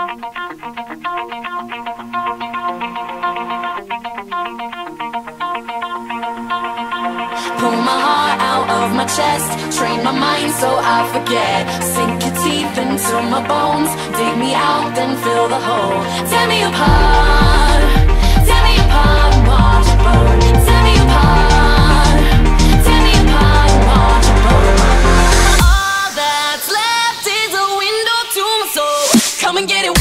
Pull my heart out of my chest Train my mind so I forget. Sink your teeth into my bones Dig me out, then fill the hole. Tear me apart Tear me apart, watch it burn. Tear me apart Tear me apart, watch it burn. All that's left is a window to my soul. Come and get it.